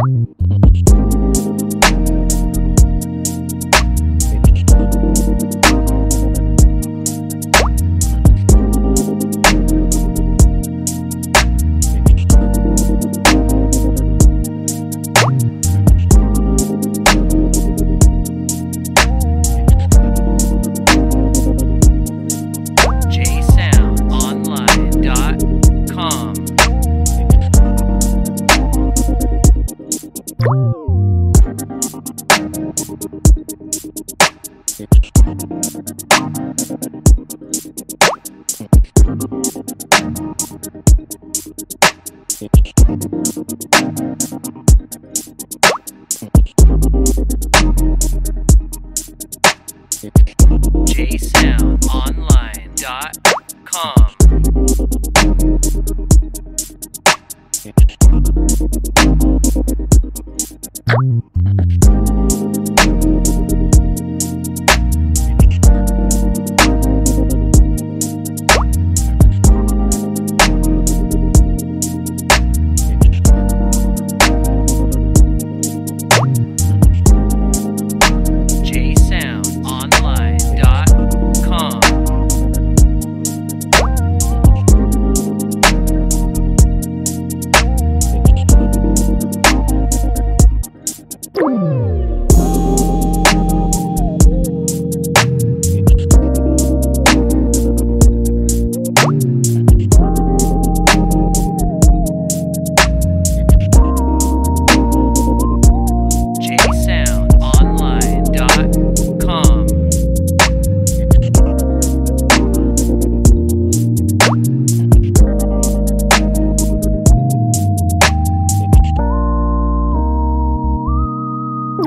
jsoundonline.com. jsoundonline.com. jsoundonline.com. jsoundonline.com.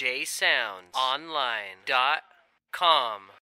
jsoundonline.com.